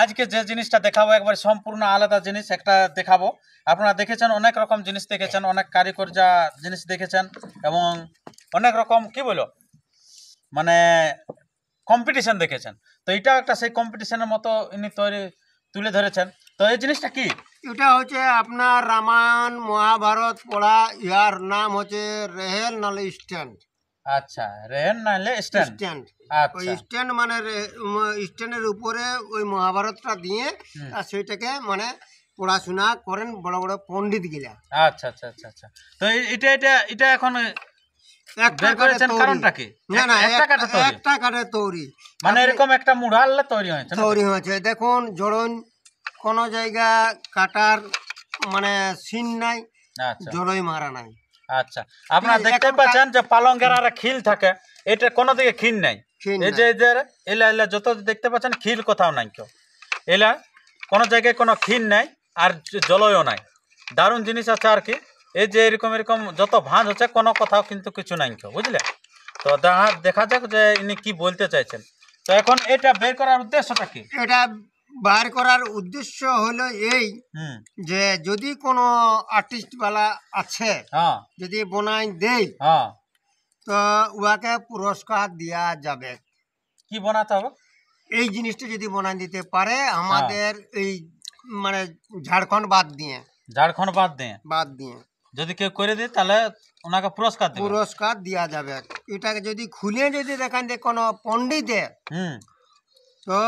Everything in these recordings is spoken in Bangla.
আজকে যে জিনিসটা দেখাবো, একবার সম্পূর্ণ আলাদা জিনিস একটা দেখাবো। আপনারা দেখেছেন, অনেক রকম জিনিস দেখেছেন, অনেক কারিগর যা জিনিস দেখেছেন এবং অনেক রকম, কি বলো মানে কম্পিটিশন দেখেছেন। তো এটাও একটা সেই কম্পিটিশনের মতো ইনি তৈরি, তুলে ধরেছেন। তো এই জিনিসটা কি? এটা হচ্ছে আপনার রামায়ণ, মহাভারত, পড়া ইয়ার নাম হচ্ছে রেহেল নালে স্ট্যান্ড আচ্ছা রেন নাহলে স্ট্যান্ড। স্ট্যান্ড। ওই আচ্ছা স্ট্যান্ড মানে স্ট্যান্ডের উপরে ওই মহাভারতটা দিয়ে আর সেইটাকে মানে পড়াশোনা করেন বড় বড় পণ্ডিত গিলা। আচ্ছা আচ্ছা আচ্ছা আচ্ছা। তো এটা এটা এটা এখন একটা করেছেন তৈরি। কারণটা কি? না না একটা কাঠে তৈরি? একটা কাঠে তৈরি। মানে এরকম একটা মুড়াল্লে তৈরি হয়েছে তৈরি হয়েছে। দেখুন ধরুন কোনো জায়গা কাটার মানে সিন নাই আচ্ছা। জলই মারা নাই। আচ্ছা আপনারা দেখতে পাচ্ছেন যে পালঙ্গের আর খিল থাকে এটা কোনো দিকে খিল নাই। এই যে এদের এলা এলা যত দেখতে পাচ্ছেন খিল কোথাও নাই কেউ। এলা কোনো জায়গায় কোনো খিল নাই আর জ- জলও নাই। দারুণ জিনিস আছে আর কি। এই যে এরকম এরকম যত ভাঁজ হচ্ছে কোনো কোথাও কিন্তু কিছু নাই কেউ বুঝলে? তো দেখা- দেখা যাক যে ইনি কি বলতে চাইছেন। তো এখন এটা বের করার উদ্দেশ্যটা কি? এটা বার করার উদ্দেশ্য হলো এই যে যদি কোনো আর্টিস্ট বালা আছে হ্যাঁ। যদি বনাই দেয় হ্যাঁ। তো উহাকে পুরস্কার দেওয়া যাবে। কি বানাতে হবে? এই জিনিসটা যদি বনাই দিতে পারে আমাদের এই মানে ঝাড়খণ্ড বাদ দিয়ে। ঝাড়খণ্ড বাদ দিয়ে? বাদ দিয়ে। যদি কেউ করে দিই তাহলে ওনাকে পুরস্কার পুরস্কার দেওয়া যাবে। এটাকে যদি খুলে যদি দেখান যে কোনো পণ্ডিতে হুম। তো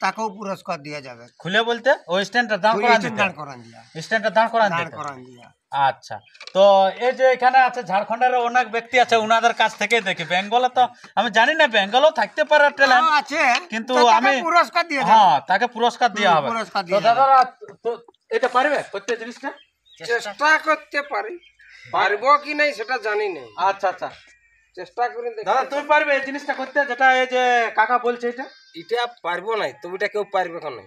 তাকেও পুরস্কার দেওয়া যাবে। খুলে বলতে? ওই স্ট্যান্ডটা দাঁড় করান দিতে। দাঁড় করান দিয়া। স্ট্যান্ডটা দাঁড় করান দিতে। করান দিয়া। আচ্ছা। তো এই যে এখানে আছে ঝাড়খণ্ডের অনেক ব্যক্তি আছে ওনাদের কাছ থেকেই দেখি। বেঙ্গলে তো আমি জানি না বেঙ্গলও থাকতে পারে ট্যালেন্ট হ্যাঁ, আছে। কিন্তু আমি- পুরস্কার দিয়ে হ্যাঁ তাকে পুরস্কার দেওয়া হবে। পুরস্কার তো দেয়া দাদারা তো এটা পারবে করতে জিনিসটা? চেষ্টা করতে পারি। পারব কি নাই সেটা জানি না। আচ্ছা আচ্ছা। চেষ্টা করে দেখি দাদা তুমি পারবে এই জিনিসটা করতে যেটা এই যে কাকা বলছে এটা? এটা পারব নাই তুমি এটা কেউ পারবে কেন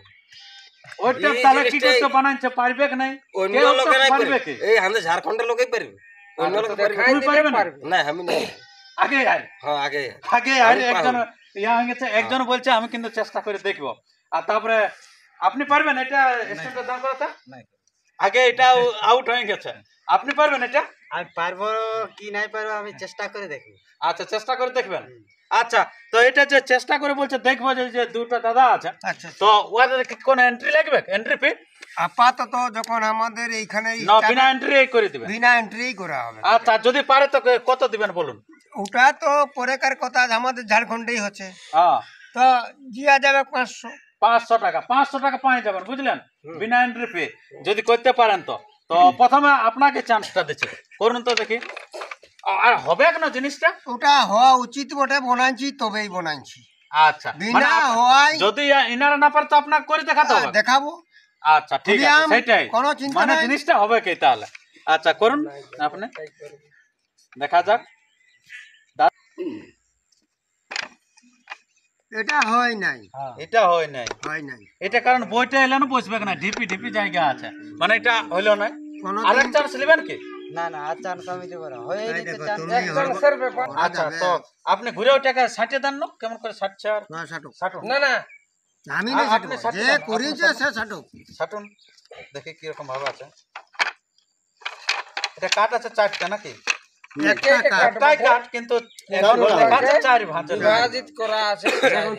ওইটা তাহলে কি করতে বানাইছে পারবে কি নাই? অন্য লোকে নাই পারবে। এই আমাদের ঝাড়খণ্ডের লোকেই পারবে। অন্য লোকে পারবে। না? আমি নাই। আগে আয়। হ্যাঁ আগে। আগে আর একজন ইয়া হয়ে একজন বলছে আমি কিন্তু চেষ্টা করে দেখব। আর তারপরে আপনি পারবেন? এটা স্ট্যান্ডার্ড দাম করাতে? আগে এটা আউট হয়ে গেছে। আপনি পারবেন এটা? আমি পারব কি নাই পারব আমি চেষ্টা করে দেখব। আচ্ছা চেষ্টা করে দেখবেন। আচ্ছা তো এটা যে চেষ্টা করে বলছে দেখব যে যে দুটো দাদা আছে। আচ্ছা তো ওদের কি কোনো এন্ট্রি লাগবে? এন্ট্রি ফি আপাতত যখন আমাদের এইখানে বিনা এন্ট্রি করে দিবেন। বিনা এন্ট্রি করা হবে। আচ্ছা যদি পারে তো কত দিবেন বলুন? ওটা তো পরেকার কথা আমাদের ঝাড়খণ্ডেই হচ্ছে। হ্যাঁ তো দিয়া যাবে পাঁচশো। পাঁচশো টাকা পাঁচশো টাকা পাঁচ যাবেন বুঝলেন? বিনা এন্ট্রি ফি যদি করতে পারেন তো। তো প্রথমে আপনাকে চান্সটা দিচ্ছে। করুন তো দেখি। আর হবে কেন জিনিসটা? ওটা হওয়া উচিত বটে বনাইছি তবেই বনাইছি। আচ্ছা। মানে বিনা হওয়ায় যদি ইনারা না পারে তো আপনাকে করে দেখাতে হবে। দেখাবো। আচ্ছা ঠিক আছে সেটাই কোনো চিন্তা মানে জিনিসটা হবে কি তাহলে? আচ্ছা করুন আপনি। দেখা যাক। এটা হয় নাই। এটা হয় নাই। হয় নাই। এটা কারণ বইটা এলে না বসবে না ঢিপি ঢিপি জায়গা আছে। মানে এটা হইল না? কোনো আরেক চান্স নেবেন কি? না না আর চান্স আমি দেবো না। হয়ে যেতে চান্স চান্সের ব্যাপার আচ্ছা তো আপনি ষাটে দেন না? কেমন করে ষাটছে আর ষাটক। ষাটুন না না। আমি না আপনি ষাটক। ষাটক যে দেন, সে ষাটক। ষাটুন। দেখি কীরকম ভাবে আছে। এটা কাঠ আছে চারটা নাকি? চার ভাঁজে বিভাজিত আছে।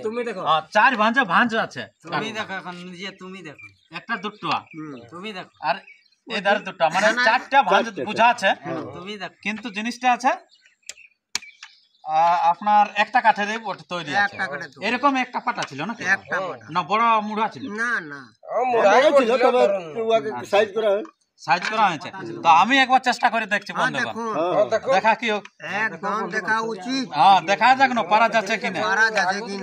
তুমি দেখো। চার ভাঁজে ভাঁজ আছে। তুমি দেখো এখন নিজে তুমি দেখো। একটা দুটো। তুমি দেখো। আর এই ধারে দুটো। মানে চারটা ভাঁজ বুঝা আছে। কিন্তু জিনিসটা আছে আপনার একটা কাঠের তৈরি একটা এরকম একটা পাটা ছিল না না বড় মুড়া ছিল। না না। মোড়াই বলছিল ধরুন। সাইজ করা হয়েছে। তো আমি একবার চেষ্টা করে দেখছি হ্যাঁ বন্ধুগণ। হ্যাঁ, দেখো দেখা কি হোক। একদম দেখা উচিত। হ্যাঁ দেখা যাক না পারা যাচ্ছে কি না। পারা যাচ্ছে কি।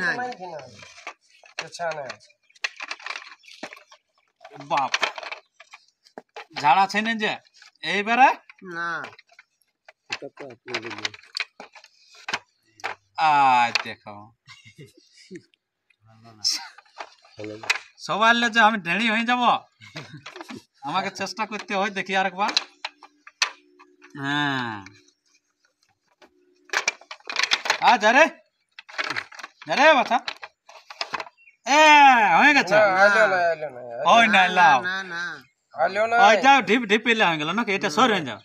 বাপ। ঝাড়া আছে না যে? এইবারে? না। আয় দেখো। সবাই যে আমি ঢেড়ি হয়ে যাব? আমাকে চেষ্টা করতে হয় দেখি আরেকবার। হ্যাঁ। আ যা রে। বাছা। এ হয়ে গেছে। না লাও না না না। ওইটা ঢিপ ঢিপ পেলে হয়ে গেল নাকি? এটা সরে যাও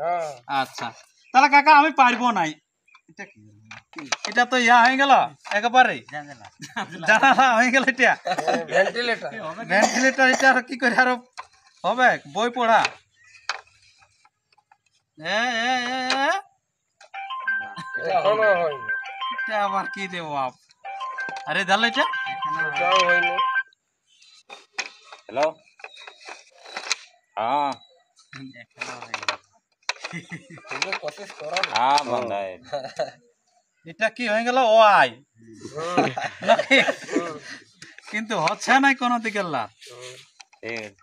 হ্যাঁ। আচ্ছা। তাহলে কাকা আমি পারব নাই। এটা তো ইয়া হয়ে গেল একেবারে। জানালা হয়ে গেল এটা। ভেন্টিলেটর ভেন্টিলেটর এটা কি করে আরও হবে? বই পড়া। এ এ এ এটা আবার কি দেবো আপ আরে জানলে এটা? हेलो हाँ তুমি কোশিশ করো না हाँ बंदा है এটা কি হয়ে গেল ও আই নাকি? কিন্তু হচ্ছে না কোনো দিকে লাভ ठीक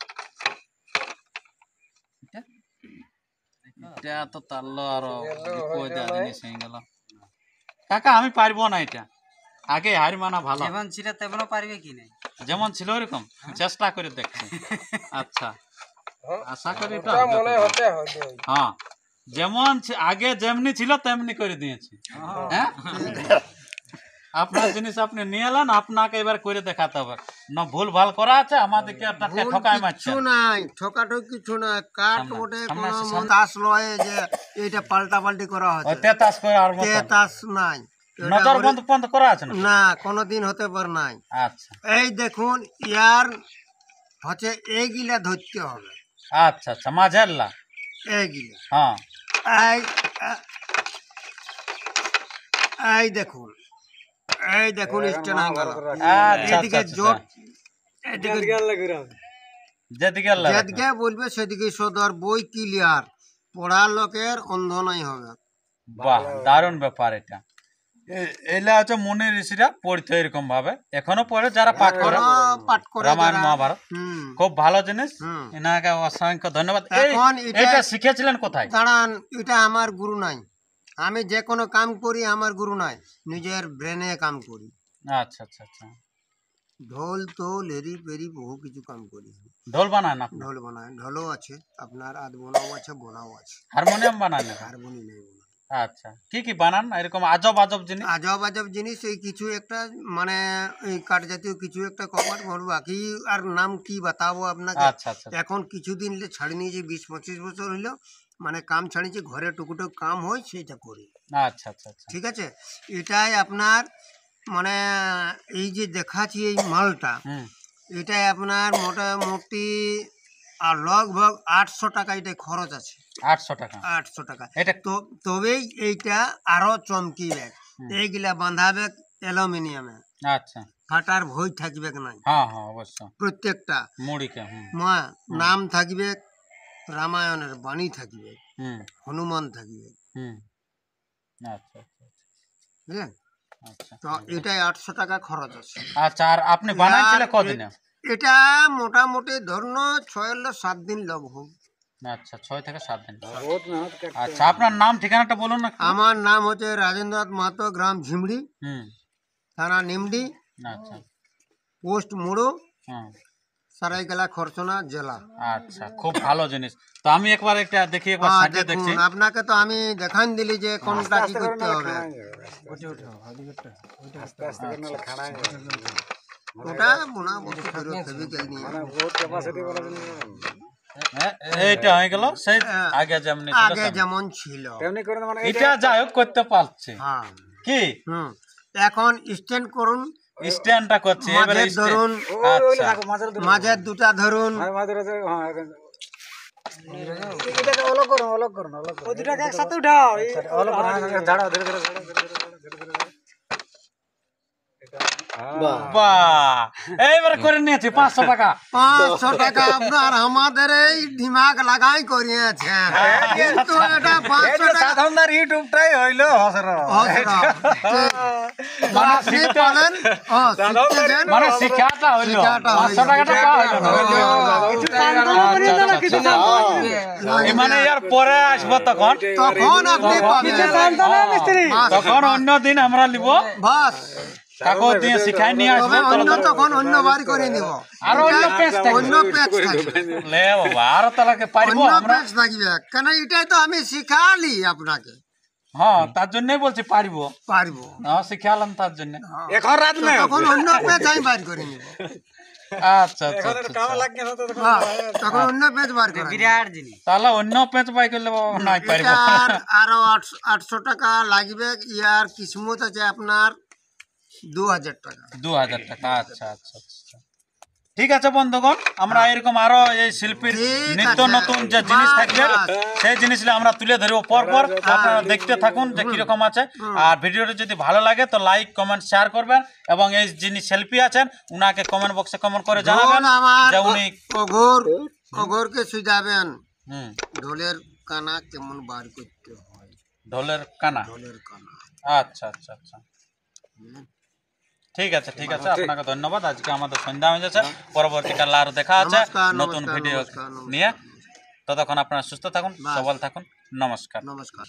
এটা তো তারলো আরো বিপদ জিনিস হয়ে গেল কাকা আমি পারবো না এটা আগে হার মানা ভালো যেমন ছিল তেমনও পারবে কি নাই যেমন ছিল ওরকম চেষ্টা করে দেখছি আচ্ছা হ্যাঁ, আশা করি এটা মনে হতে হ্যাঁ। যেমন আগে যেমনি ছিল তেমনি করে দিয়েছি। হ্যাঁ। আপনার জিনিস আপনি নিয়ে এলেন আপনাকে এবার করে দেখাতে হবে। না ভুল ভালো করা আছে আমাদেরকে আপনাকে ঠকাই মারছে। কিছু নাই ঠকাঠক কিছু কোনো তাস লয় যে এইটা পাল্টা পাল্টি করা হচ্ছে। তেতাস করে আর তে তাস নাই। নজর বন্ধ বন্ধ করা আছে না না কোনোদিন হতে পারে নাই। আচ্ছা। এই দেখুন ইয়ার হচ্ছে এইগুলা ধরতে হবে। আচ্ছা আচ্ছা মাঝেরলা এইগুলা হ্যাঁ। এই এই দেখুন এই দেখুন স্টেন আচ্ছা আচ্ছা এদিকে আচ্ছা, জোট। এদিকে যেদিকে যেদিকে বলবে সেদিকে সদর বই ক্লিয়ার পড়ার লোকের অন্ধ নাই হবে। বাহ দারুণ ব্যাপার এটা। এলা হচ্ছে মুনি ঋষিরা পড়তো এরকম ভাবে। এখনও পড়ে যারা পাঠ করে। পাঠ করে রামায়ণ মহাভারত। খুব ভালো জিনিস। এনাকে অসংখ্য ধন্যবাদ। এটা- শিখেছিলেন কোথায়? দাঁড়ান এটা আমার গুরু নাই। আমি যে কোনো কাম করি আমার গুরু নাই। নিজের ব্রেনে কাম করি। আচ্ছা আচ্ছা আচ্ছা। ঢোল তোল হেরি পেরি বহু কিছু কাম করি ঢোল বানায় না ঢোল বানায় ঢোলও আছে। আপনার আধ বোনাও আছে বোনাও আছে। হারমোনিয়াম বানায় না হারমোনি নেই বোনা আচ্ছা। কি কি বানান? এরকম আজব আজব জিনিস? আজব আজব জিনিস এই কিছু একটা মানে এই কাঠ জাতীয় কিছু একটা কপাট বলব বাকি আর নাম কি বাতাবো আপনাকে? আচ্ছা আচ্ছা এখন কিছুদিন লে ছাড়ি নিয়েছি বিশ পঁচিশ বছর হইল। মানে কাম ছাড়িয়েছি ঘরে টুকুটুক কাম হয় সেইটা করি। আচ্ছা আচ্ছা আচ্ছা। ঠিক আছে? এটাই আপনার মানে এই যে দেখাচ্ছি এই মালটা এটাই আপনার মোটামুটি আর লগভগ আটশো টাকা এটা খরচ আছে। আটশো টাকা। আটশো টাকা। এটা তো তবেই এইটা আরও চমকিবে এইগুলা বাঁধাবে অ্যালুমিনিয়ামে। আচ্ছা। ফাটার ভয় থাকবে নাই? হ্যাঁ হ্যাঁ অবশ্য প্রত্যেকটা। মুড়িকে মা নাম থাকবে রামায়ণের বাণী থাকবে হুম। হনুমান থাকবে। হুম। আচ্ছা আচ্ছা বুঝলেন? আচ্ছা। তো এটাই আটশো টাকা খরচ আছে। আচ্ছা আর আপনি বানাইছিলেন কদিনে? এটা মোটামুটি ধরুন ছয় হলো সাত দিন লগ হোক আচ্ছা ছয় থেকে সাত দিন। আচ্ছা আপনার নাম ঠিকানাটা বলুন না। আমার নাম হচ্ছে রাজেন্দ্রনাথ মাহাতো গ্রাম ঝিমড়ি। হুম। থানা নিমডি। আচ্ছা। পোস্ট মোড়ো। সারাইকেলা খরচনা জেলা। আচ্ছা খুব ভালো জিনিস। তো আমি একবার একটা দেখি একবার সাজিয়ে দেখছি। আপনাকে তো আমি দেখান দিলি যে কোনটা কি করতে হবে। ওটা বোনা বস্তু ফেরত ফেবিকেল নিয়ে হ্যাঁ, এইটা হয়ে গেল সেই। আগে যেমনি ছিল তেমনি। যেমন ছিল। এটা যাই হোক করতে পারছে। হ্যাঁ। কি? হুম। এখন স্ট্যান্ড করুন। স্ট্যান্ডটা করছে এবারে মাঝের ধরুন। আচ্ছা। মাঝের দুটা ধরুন। এইবারে করে নিয়েছি পাঁচশো টাকা। পাঁচশো টাকা আপনার আমাদের এই দিমাগ লাগাই করিয়েছেন। কিন্তু এটা পাঁচশো টাকা ইউটিউবটাই হইল হসরা। শিখতেছেন? মানে শিক্ষাটা হইল। পাঁচশো টাকাটা মানে এর পরে আসব তখন। তখন আপনি তখন অন্য দিন আমরা নিব বাস। দিয়ে শিখাই নিয়ে আসব অন্য তখন অন্য বাড়ি করে নিব। আরও অন্য পেজ থাকবে। অন্য পেজ থাকবে। লে বাবা আরও তাহলে পারব? অন্য আমরা পেজ থাকবে। কেন এটাই তো আমি শিখালি আপনাকে। হ্যাঁ তার জন্যই বলছি পারিবো। পারব। হ্যাঁ শিখালাম তার জন্য। এখন রাত তো তখন অন্য পেজ আমি বার করে নিব। আচ্ছা আচ্ছা আচ্ছা। হ্যাঁ, তখন অন্য পেজ বার করে বিরাট জিনিস। তাহলে অন্য পেঁচ বাই করলে নাই পারিব। এটার আরও আটশো আটশো টাকা লাগবে। ইয়ার কিসমত আছে আপনার। দু হাজার টাকা। দু হাজার টাকা আচ্ছা আচ্ছা আচ্ছা। ঠিক আছে বন্ধুগণ আমরা এরকম আরও এই শিল্পীর নিত্য নতুন যে জিনিস থাকবে। সেই জিনিসগুলো আমরা তুলে ধরবো পর পর আপনারা দেখতে থাকুন যে কীরকম আছে। আর ভিডিওটি যদি ভালো লাগে তো লাইক কমেন্ট শেয়ার করবেন এবং এই যিনি শিল্পী আছেন উনাকে কমেন্ট বক্সে কমেন্ট করে জানাবেন যে উনি অঘোর অঘোরকে সুজাবেন হুম। ঢোলের কানা কেমন বার করতে হয়। ঢোলের কানা? ঢোলের কানা। আচ্ছা আচ্ছা আচ্ছা। ঠিক আছে ঠিক আছে আপনাকে ধন্যবাদ। আজকে আমাদের সন্ধ্যা হয়ে যাচ্ছে। পরবর্তীকালে আরও দেখা আছে নতুন ভিডিও। নিয়ে। ততক্ষণ আপনারা সুস্থ থাকুন সবল থাকুন। নমস্কার। নমস্কার।